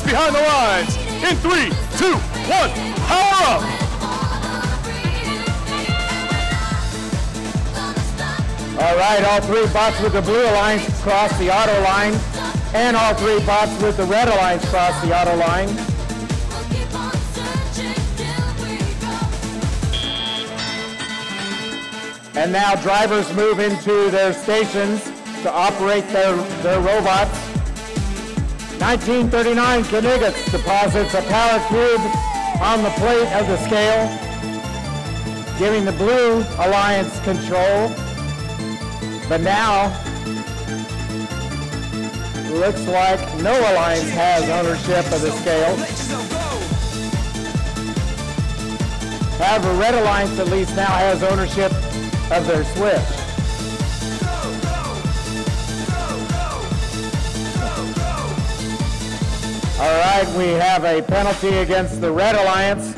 behind the lines. In three, two, one, power up! All right, all three bots with the blue alliance cross the auto line, and all three bots with the red alliance cross the auto line. And now drivers move into their stations to operate their, their robots. 1939 Kuhnigits deposits a power cube on the plate of the scale, giving the Blue Alliance control. But now, looks like no alliance has ownership of the scale. However, Red Alliance at least now has ownership of their switch. We have a penalty against the Red Alliance.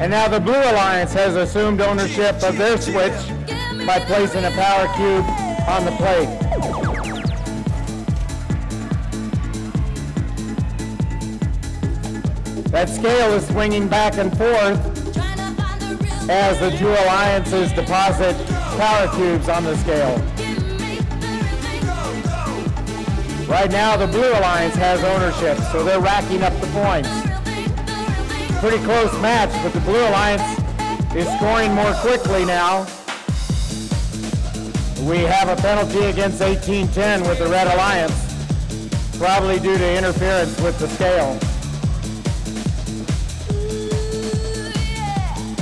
And now the Blue Alliance has assumed ownership of their switch by placing a power cube on the plate. That scale is swinging back and forth as the two alliances deposit power cubes on the scale. Right now, the Blue Alliance has ownership, so they're racking up the points. Pretty close match, but the Blue Alliance is scoring more quickly now. We have a penalty against 1810 with the Red Alliance, probably due to interference with the scale.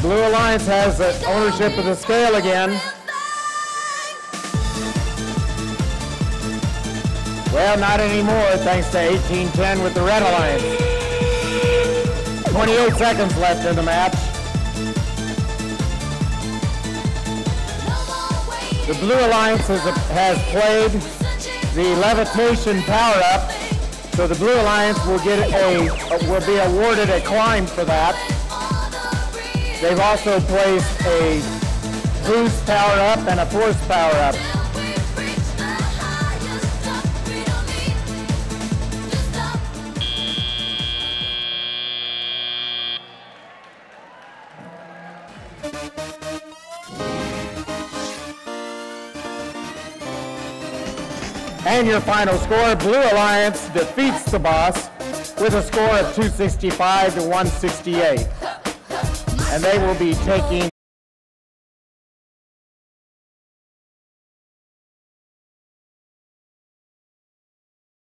Blue Alliance has the ownership of the scale again. Well, not anymore, thanks to 1810 with the Red Alliance. 28 seconds left in the match. The Blue Alliance has, has played the levitation power-up, so the Blue Alliance will get a will be awarded a climb for that. They've also placed a boost power-up and a force power-up. And your final score, Blue Alliance defeats the boss with a score of 265 to 168. And they will be taking